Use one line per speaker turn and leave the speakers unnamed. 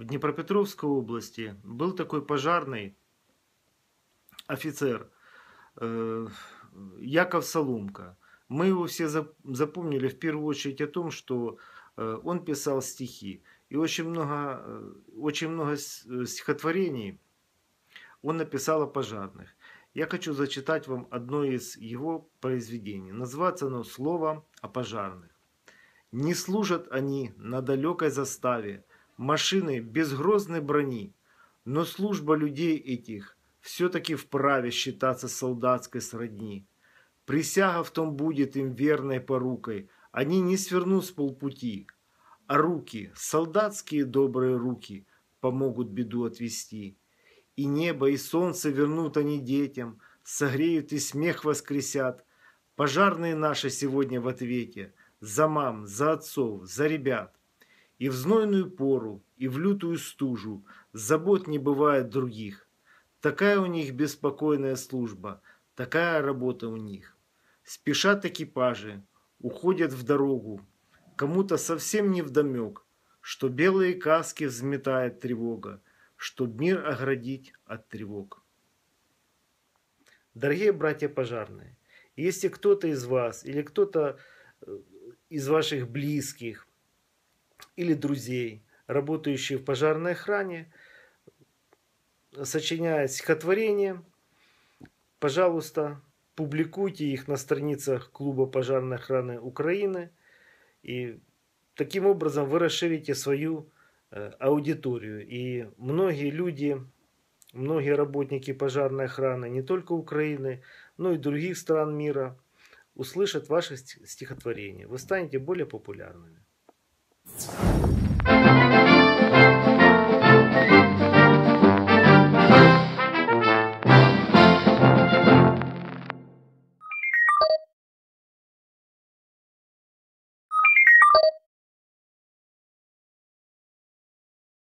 В Днепропетровской области был такой пожарный офицер э, Яков Соломка. Мы его все запомнили в первую очередь о том, что э, он писал стихи. И очень много, э, очень много стихотворений он написал о пожарных. Я хочу зачитать вам одно из его произведений. Называется оно «Слово о пожарных». «Не служат они на далекой заставе, машины без грозной брони. Но служба людей этих все-таки вправе считаться солдатской сродни. Присяга в том будет им верной порукой, они не свернут с полпути, а руки, солдатские добрые руки, помогут беду отвести. И небо, и солнце вернут они детям, согреют и смех воскресят. Пожарные наши сегодня в ответе за мам, за отцов, за ребят. И в знойную пору, и в лютую стужу Забот не бывает других. Такая у них беспокойная служба, Такая работа у них. Спешат экипажи, уходят в дорогу. Кому-то совсем не вдомек, Что белые каски взметает тревога, Чтоб мир оградить от тревог. Дорогие братья пожарные, если кто-то из вас или кто-то э, из ваших близких или друзей, работающих в пожарной охране, сочиняет стихотворение, пожалуйста, публикуйте их на страницах Клуба пожарной охраны Украины. И таким образом вы расширите свою э, аудиторию. И многие люди, многие работники пожарной охраны не только Украины, но и других стран мира услышат ваши стихотворения. Вы станете более популярными.